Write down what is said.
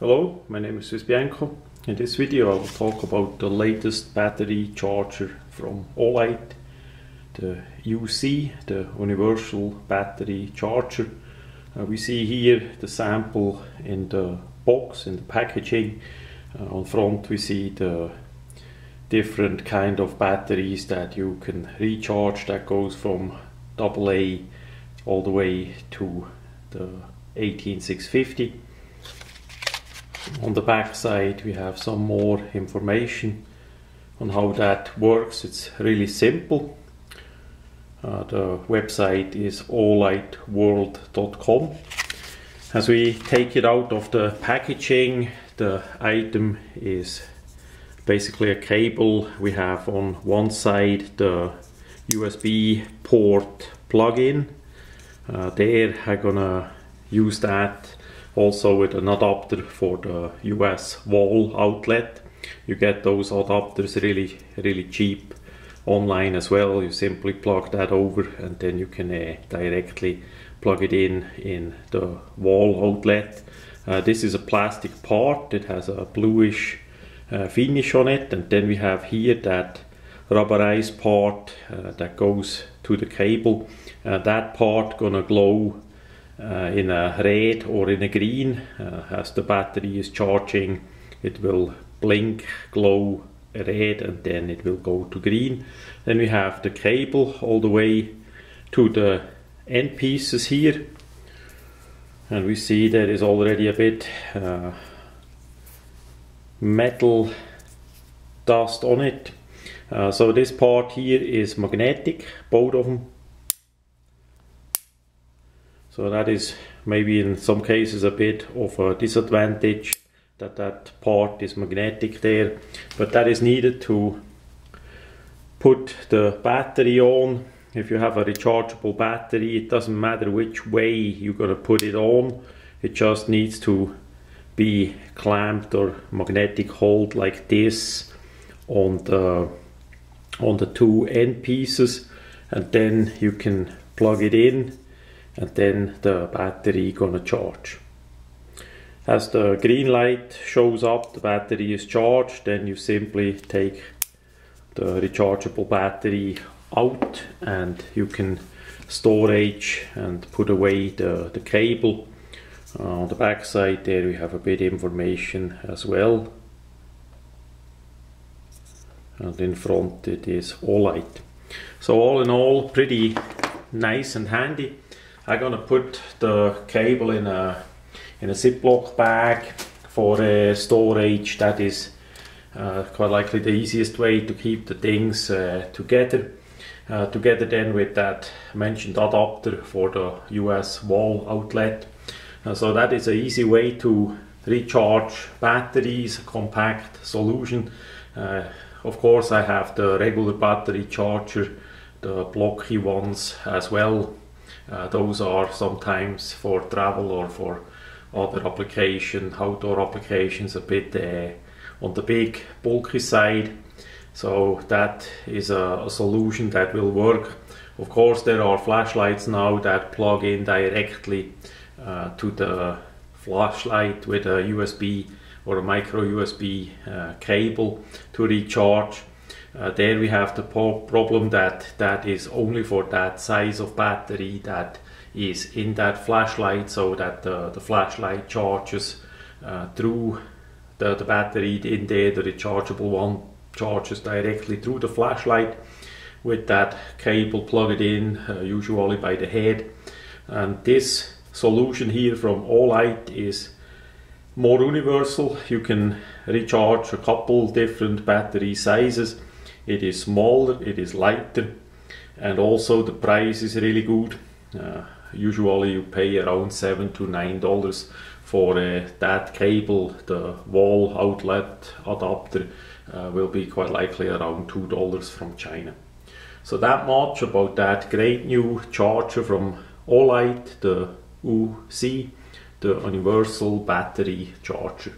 Hello, my name is Swiss Bianco. In this video I will talk about the latest battery charger from Olight, the UC, the Universal Battery Charger. Uh, we see here the sample in the box, in the packaging. Uh, on front we see the different kind of batteries that you can recharge that goes from AA all the way to the 18650 on the back side we have some more information on how that works. It's really simple. Uh, the website is olightworld.com. As we take it out of the packaging, the item is basically a cable. We have on one side the USB port plug-in. Uh, there I'm gonna use that also with an adapter for the US wall outlet. You get those adapters really, really cheap online as well. You simply plug that over and then you can uh, directly plug it in in the wall outlet. Uh, this is a plastic part. It has a bluish uh, finish on it and then we have here that rubberized part uh, that goes to the cable. Uh, that part gonna glow in a red or in a green uh, as the battery is charging it will blink glow red and then it will go to green. Then we have the cable all the way to the end pieces here. And we see there is already a bit uh, metal dust on it. Uh, so this part here is magnetic both of them so that is maybe in some cases a bit of a disadvantage that that part is magnetic there. But that is needed to put the battery on. If you have a rechargeable battery, it doesn't matter which way you're to put it on. It just needs to be clamped or magnetic hold like this on the on the two end pieces and then you can plug it in and then the battery gonna charge. As the green light shows up, the battery is charged, then you simply take the rechargeable battery out and you can storage and put away the, the cable. Uh, on the back side there we have a bit information as well. And in front it is Olight. So all in all pretty nice and handy. I'm gonna put the cable in a in a Ziploc bag for uh, storage. That is uh, quite likely the easiest way to keep the things uh, together. Uh, together then with that mentioned adapter for the US wall outlet. Uh, so that is an easy way to recharge batteries, compact solution. Uh, of course I have the regular battery charger, the blocky ones as well uh, those are sometimes for travel or for other application, outdoor applications a bit uh, on the big bulky side. So that is a, a, solution that will work. Of course there are flashlights now that plug in directly uh, to the flashlight with a USB or a micro USB uh, cable to recharge. Uh, there we have the problem that that is only for that size of battery that is in that flashlight so that the, the flashlight charges uh, through the, the battery in there, the rechargeable one charges directly through the flashlight with that cable plugged in uh, usually by the head. And this solution here from Olight is more universal. You can recharge a couple different battery sizes it is smaller, it is lighter, and also the price is really good. Uh, usually you pay around seven to nine dollars for uh, that cable. The wall outlet adapter uh, will be quite likely around two dollars from China. So that much about that great new charger from Olight, the UC, the universal battery charger.